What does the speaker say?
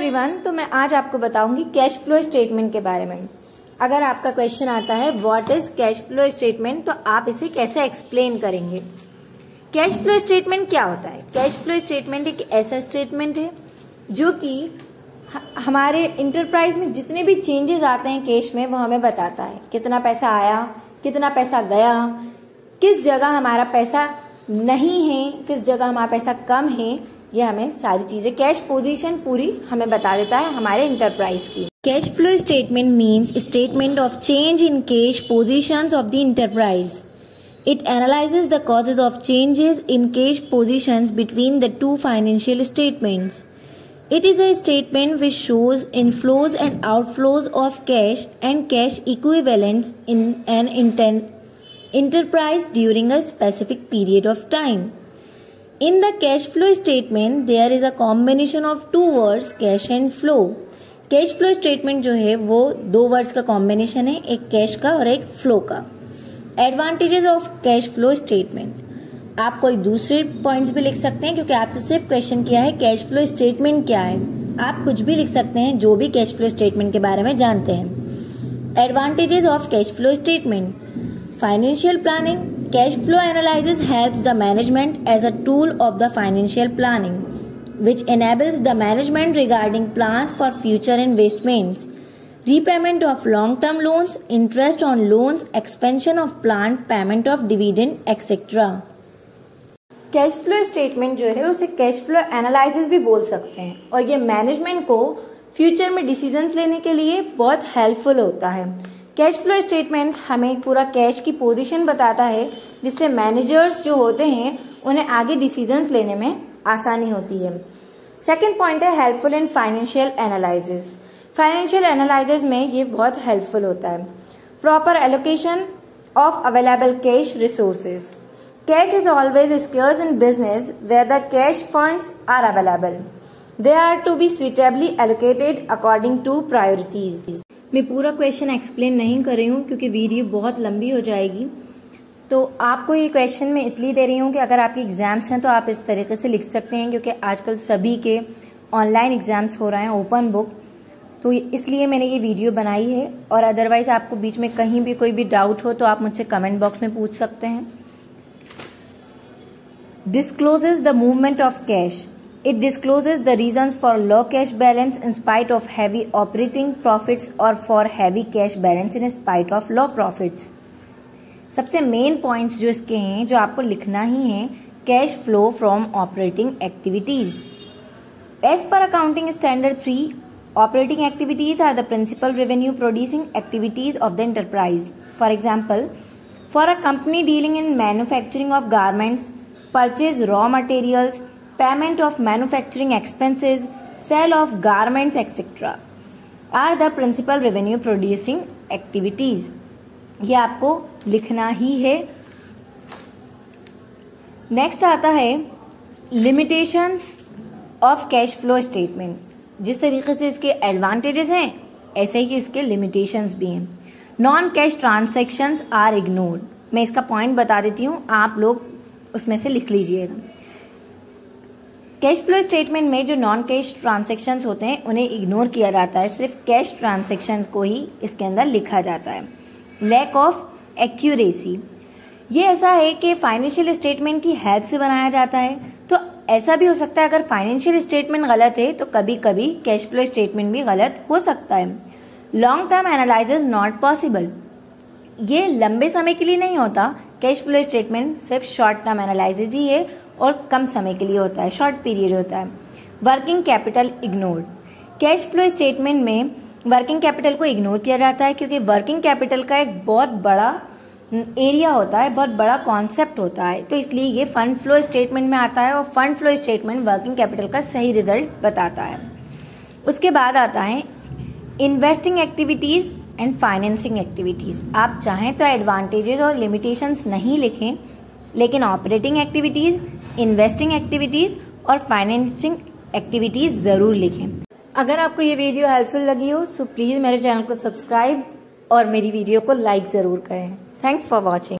Everyone तो मैं आज आपको बताऊँगी कैश फ्लो स्टेटमेंट के बारे में। अगर आपका क्वेश्चन आता है what is cash flow statement तो आप इसे कैसे एक्सप्लेन करेंगे? कैश फ्लो स्टेटमेंट क्या होता है? कैश फ्लो स्टेटमेंट एक ऐसा स्टेटमेंट है, जो कि हमारे इंटरप्राइज में जितने भी चेंजेस आते हैं कैश में, वो हमें बताता है। कितना पैसा आया, कितना पैसा गया, किस जगह हमारा पैसा नहीं है, किस जगह हमारा पैसा कम है ये हमें सारी चीज़ें। कैश पोजीशन पूरी हमें बता देता है हमारे इंटरप्राइज की। Cash flow statement means statement of change in cash positions of the enterprise it analyses the causes of changes in cash positions between the two financial statements it is a statement which shows inflows and outflows of cash and cash equivalents in an enterprise during a specific period of time In the cash flow statement, there is a combination of two words cash and flow. Cash flow statement जो है वो दो words का combination है एक cash का और एक फ्लो का. Advantages of cash flow statement आप कोई दूसरे पॉइंट्स भी लिख सकते हैं क्योंकि आपसे सिर्फ़ क्वेश्चन किया है कैश फ्लो स्टेटमेंट क्या है. आप कुछ भी लिख सकते हैं जो भी कैश फ्लो स्टेटमेंट के बारे में जानते हैं. Advantages of cash flow statement financial planning cash flow analysis helps the management as a tool of the financial planning which enables the management regarding plan for future investments repayment of long term loans interest on loans expansion of plan payment of dividend etcetera cash flow statement जो है, उसे cash flow एनालिस भी बोल सकते हैं। और ये management को फ्यूचर में डिसीज़न लेने के लिए बहुत हेल्पफुल होता है। कैश फ्लो स्टेटमेंट हमें पूरा कैश की पोजीशन बताता है, जिससे मैनेजर्स जो होते हैं, उन्हें आगे डिसीजंस लेने में आसानी होती है। सेकेंड पॉइंट है helpful in financial analysis financial analysis में ये बहुत हेल्पफुल होता है। Proper allocation of available cash resources cash is always scarce in business where the cash funds are available they are to be suitably allocated according to priorities मैं पूरा question explain नहीं कर रही हूँ क्योंकि वीडियो बहुत लंबी हो जाएगी। तो आपको ये क्वेश्चन मैं इसलिए दे रही हूँ कि अगर आपके एग्ज़ाम्स हैं तो आप इस तरीके से लिख सकते हैं क्योंकि आजकल सभी के ऑनलाइन एग्ज़ाम्स हो रहे हैं ओपन बुक तो इसलिए मैंने ये वीडियो बनाई है और अदरवाइज़ आपको बीच में कहीं भी कोई भी डाउट हो तो आप मुझसे कमेंट बॉक्स में पूछ सकते हैं। Discloses the movement of cash It discloses the reasons for low cash balance in spite of heavy operating profits or for heavy cash balance in spite of low profits. सबसे main points जो इसके हैं जो आपको लिखना ही है cash flow from operating activities as per accounting standard three operating activities are the principal revenue producing activities of the enterprise. For example, for a company dealing in manufacturing of garments, purchase raw materials, payment of manufacturing expenses, sale of garments, etc. are the principal revenue producing activities. ये आपको लिखना ही है next आता है limitations of cash flow statement जिस तरीके से इसके एडवांटेजेस हैं ऐसे ही इसके लिमिटेशंस भी हैं non cash transactions are ignored मैं इसका पॉइंट बता देती हूँ आप लोग उसमें से लिख लीजिएगा कैश फ्लो स्टेटमेंट में जो नॉन कैश ट्रांजेक्शन होते हैं, उन्हें इग्नोर किया जाता है। सिर्फ़ कैश ट्रांजेक्शन को ही इसके अंदर लिखा जाता है। लैक ऑफ़ एक्यूरेसी ये ऐसा है कि फाइनेंशियल स्टेटमेंट की हेल्प से बनाया जाता है। तो ऐसा भी हो सकता है, अगर फाइनेंशियल स्टेटमेंट गलत है तो कभी कभी कैश फ्लो स्टेटमेंट भी गलत हो सकता है। Long term analyse is not possible ये लंबे समय के लिए नहीं होता। कैश फ्लो स्टेटमेंट सिर्फ़ शॉर्ट टर्म एनालिसिस ही है। और कम समय के लिए होता है शॉर्ट पीरियड होता है। Working capital ignored cash flow statement में वर्किंग कैपिटल को इग्नोर किया जाता है क्योंकि वर्किंग कैपिटल का एक बहुत बड़ा एरिया होता है, बहुत बड़ा कॉन्सेप्ट होता है। तो इसलिए ये फंड फ्लो स्टेटमेंट में आता है और fund flow statement working capital का सही रिज़ल्ट बताता है। उसके बाद आता है investing activities and financing activities आप चाहें तो एडवांटेजेस और लिमिटेशंस नहीं लिखें लेकिन ऑपरेटिंग एक्टिविटीज़ इन्वेस्टिंग एक्टिविटीज़ और फाइनेंसिंग एक्टिविटीज़ ज़रूर लिखें। अगर आपको ये वीडियो हेल्पफुल लगी हो तो प्लीज़ मेरे चैनल को सब्सक्राइब और मेरी वीडियो को लाइक ज़रूर करें। Thanks for watching